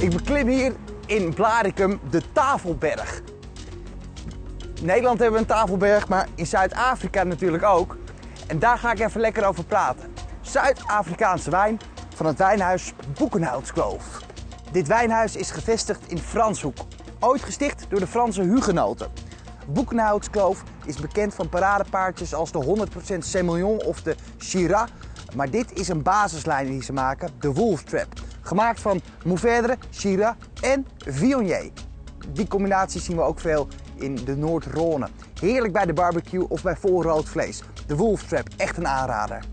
Ik beklim hier in Blaricum de Tafelberg. In Nederland hebben we een Tafelberg, maar in Zuid-Afrika natuurlijk ook. En daar ga ik even lekker over praten. Zuid-Afrikaanse wijn van het wijnhuis Boekenhoutskloof. Dit wijnhuis is gevestigd in Franshoek. Ooit gesticht door de Franse hugenoten. Boekenhoutskloof is bekend van paradepaardjes als de 100% Semillon of de Shiraz. Maar dit is een basislijn die ze maken, de Wolf Trap. Gemaakt van Mourvèdre, Shiraz en Viognier. Die combinatie zien we ook veel in de Noord-Rhône. Heerlijk bij de barbecue of bij vol rood vlees. De Wolf Trap, echt een aanrader.